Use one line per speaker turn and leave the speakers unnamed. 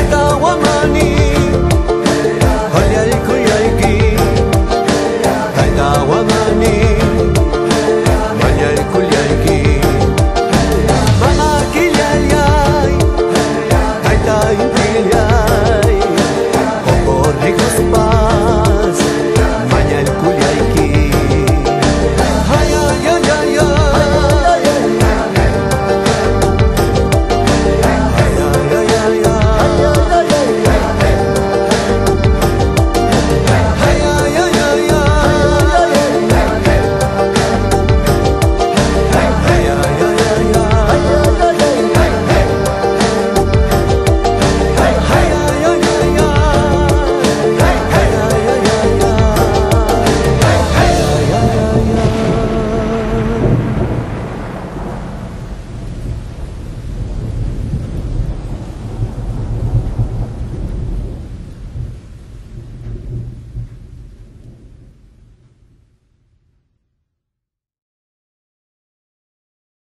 I thought